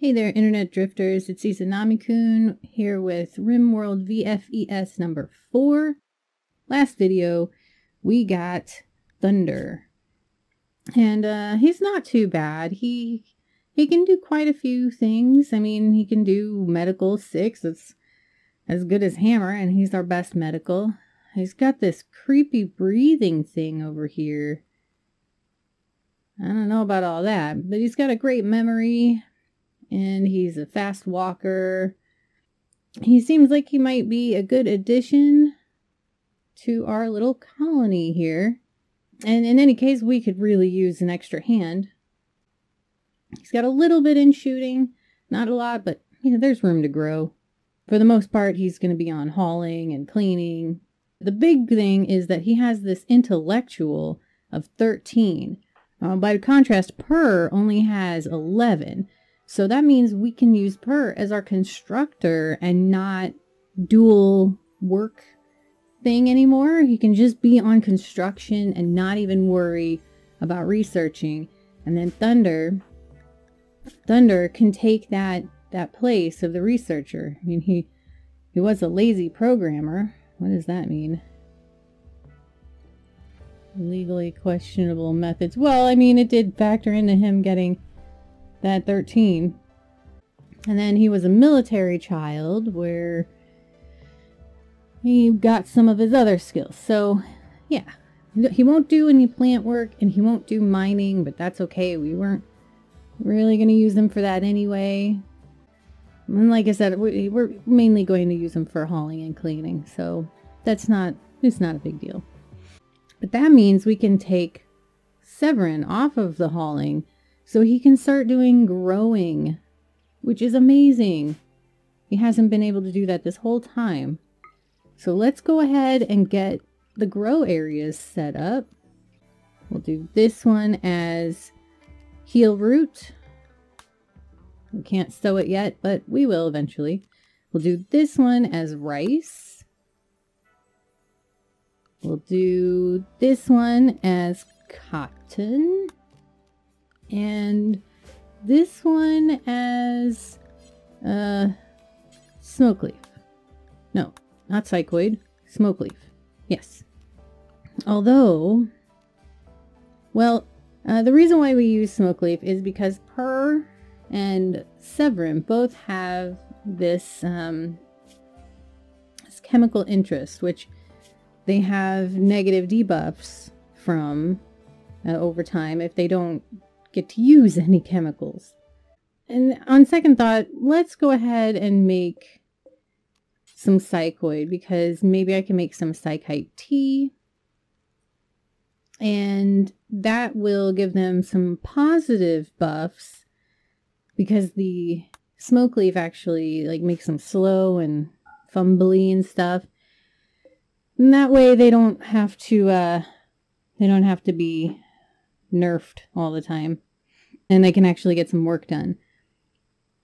Hey there, Internet Drifters. It's Izanami-kun here with RimWorld VFES number 4. Last video, we got Thunder. And uh, he's not too bad. He he can do quite a few things. I mean, he can do medical 6. It's as good as Hammer, and he's our best medical. He's got this creepy breathing thing over here. I don't know about all that, but he's got a great memory and he's a fast walker. He seems like he might be a good addition to our little colony here. And in any case, we could really use an extra hand. He's got a little bit in shooting, not a lot, but you know, there's room to grow. For the most part, he's going to be on hauling and cleaning. The big thing is that he has this intellectual of 13. Uh, by contrast, Per only has 11. So that means we can use Per as our constructor and not dual work thing anymore. He can just be on construction and not even worry about researching. And then Thunder, Thunder can take that that place of the researcher. I mean, he he was a lazy programmer. What does that mean? Legally questionable methods. Well, I mean, it did factor into him getting that 13. And then he was a military child where he got some of his other skills. So, yeah, he won't do any plant work and he won't do mining, but that's okay. We weren't really going to use him for that anyway. And like I said, we're mainly going to use him for hauling and cleaning. So that's not, it's not a big deal. But that means we can take Severin off of the hauling so he can start doing growing, which is amazing. He hasn't been able to do that this whole time. So let's go ahead and get the grow areas set up. We'll do this one as healroot. We can't sow it yet, but we will eventually. We'll do this one as rice. We'll do this one as cotton and this one as uh, smoke leaf. No, not psychoid, smoke leaf. Yes. Although, well, uh, the reason why we use smoke leaf is because Per and Severin both have this, um, this chemical interest, which they have negative debuffs from uh, over time if they don't get to use any chemicals. And on second thought, let's go ahead and make some psychoid because maybe I can make some psychite tea. And that will give them some positive buffs because the smoke leaf actually like makes them slow and fumbly and stuff. And that way they don't have to uh they don't have to be nerfed all the time. And they can actually get some work done.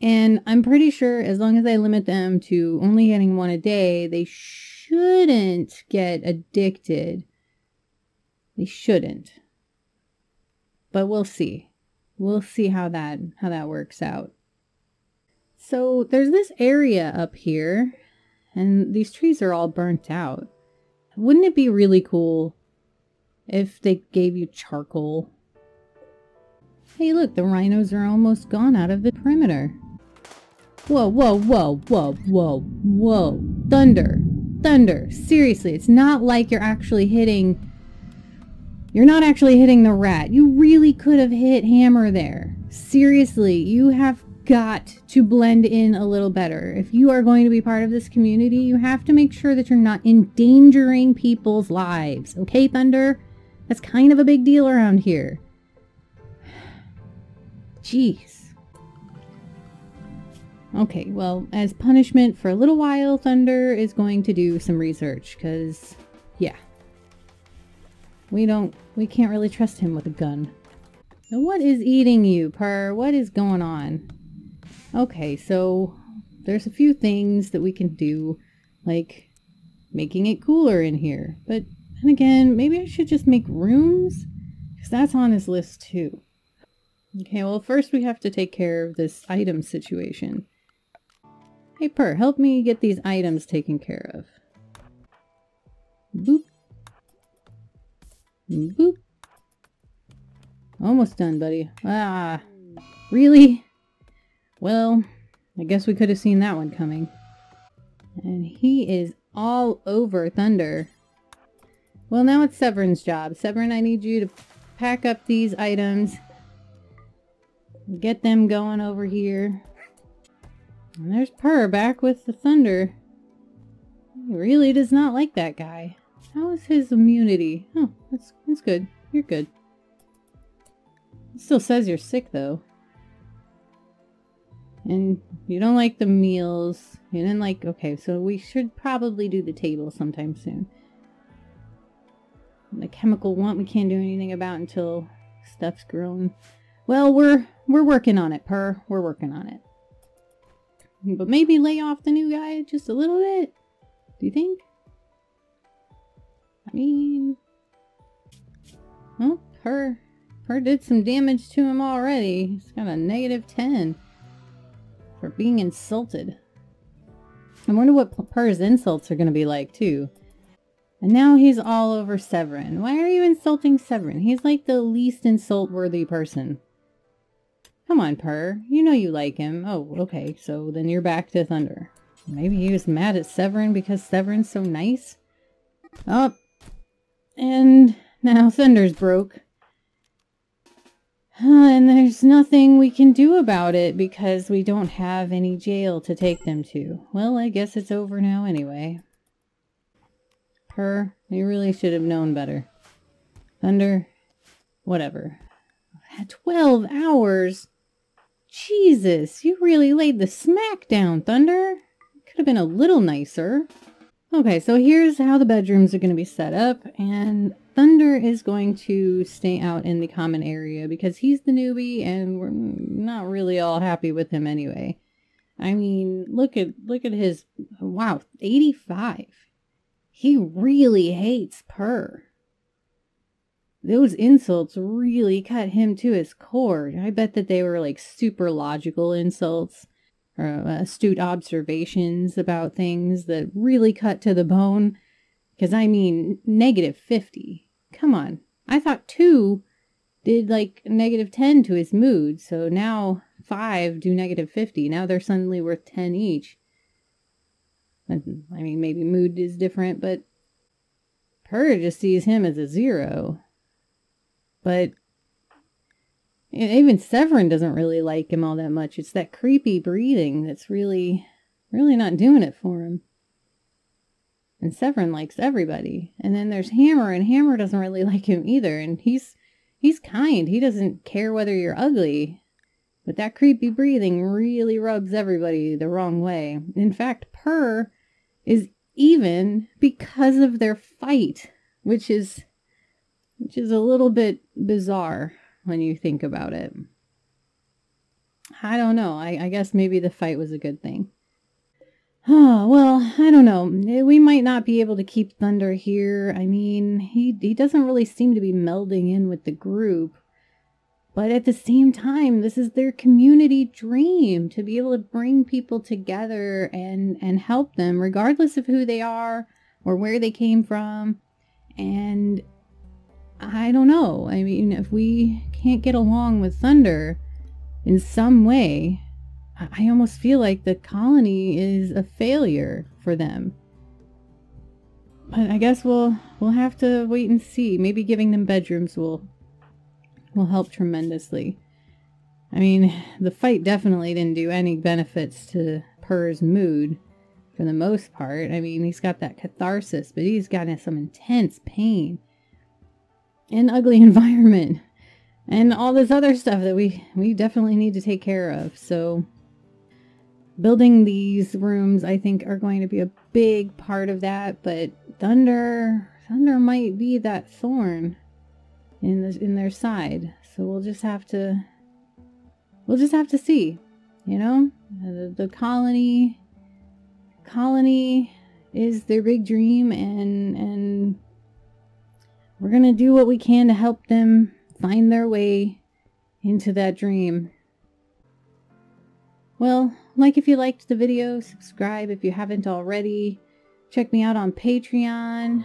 And I'm pretty sure as long as I limit them to only getting one a day, they shouldn't get addicted. They shouldn't. But we'll see. We'll see how that how that works out. So there's this area up here and these trees are all burnt out. Wouldn't it be really cool if they gave you charcoal. Hey look, the rhinos are almost gone out of the perimeter. Whoa, whoa, whoa, whoa, whoa, whoa. Thunder. Thunder. Seriously, it's not like you're actually hitting... You're not actually hitting the rat. You really could have hit Hammer there. Seriously, you have got to blend in a little better. If you are going to be part of this community, you have to make sure that you're not endangering people's lives. Okay, Thunder? That's kind of a big deal around here. Jeez. Okay, well, as punishment for a little while, Thunder is going to do some research, because, yeah. We don't, we can't really trust him with a gun. Now what is eating you, Per? What is going on? Okay, so there's a few things that we can do, like making it cooler in here, but and again, maybe I should just make rooms? Because that's on his list too. Okay, well, first we have to take care of this item situation. Hey, Per, help me get these items taken care of. Boop. Boop. Almost done, buddy. Ah, really? Well, I guess we could have seen that one coming. And he is all over Thunder. Well, now it's Severin's job. Severin, I need you to pack up these items. Get them going over here. And there's Per back with the Thunder. He really does not like that guy. How is his immunity? Oh, that's, that's good. You're good. It still says you're sick, though. And you don't like the meals. You didn't like... Okay, so we should probably do the table sometime soon. The chemical want we can't do anything about until stuff's grown. Well, we're we're working on it, Per. We're working on it. But maybe lay off the new guy just a little bit. Do you think? I mean... Well, Per, Per did some damage to him already. He's got a negative 10 for being insulted. I wonder what Per's insults are going to be like, too. And now he's all over Severin. Why are you insulting Severin? He's like the least insult-worthy person. Come on, Per. You know you like him. Oh, okay, so then you're back to Thunder. Maybe he was mad at Severin because Severin's so nice? Oh, and now Thunder's broke. And there's nothing we can do about it because we don't have any jail to take them to. Well, I guess it's over now anyway. You really should have known better. Thunder, whatever. 12 hours? Jesus, you really laid the smack down, Thunder. Could have been a little nicer. Okay, so here's how the bedrooms are going to be set up, and Thunder is going to stay out in the common area because he's the newbie and we're not really all happy with him anyway. I mean, look at look at his wow, 85. He really hates Per. Those insults really cut him to his core. I bet that they were like super logical insults or uh, astute observations about things that really cut to the bone. Because I mean, negative 50. Come on. I thought 2 did like negative 10 to his mood, so now 5 do negative 50. Now they're suddenly worth 10 each. I mean, maybe mood is different, but Per just sees him as a zero. But even Severin doesn't really like him all that much. It's that creepy breathing that's really, really not doing it for him. And Severin likes everybody. And then there's Hammer, and Hammer doesn't really like him either. And he's he's kind. He doesn't care whether you're ugly. But that creepy breathing really rubs everybody the wrong way. In fact, Per is even because of their fight, which is which is a little bit bizarre when you think about it. I don't know. I, I guess maybe the fight was a good thing. Oh, well, I don't know. Eh, we might not be able to keep Thunder here. I mean, he, he doesn't really seem to be melding in with the group. But at the same time, this is their community dream to be able to bring people together and, and help them, regardless of who they are or where they came from. And I don't know. I mean, if we can't get along with Thunder in some way, I almost feel like the colony is a failure for them. But I guess we'll we'll have to wait and see. Maybe giving them bedrooms will will help tremendously. I mean, the fight definitely didn't do any benefits to Per's mood for the most part. I mean, he's got that catharsis, but he's got some intense pain an ugly environment and all this other stuff that we we definitely need to take care of so building these rooms i think are going to be a big part of that but thunder thunder might be that thorn in the in their side so we'll just have to we'll just have to see you know the, the colony colony is their big dream and and we're going to do what we can to help them find their way into that dream. Well, like if you liked the video, subscribe if you haven't already. Check me out on Patreon,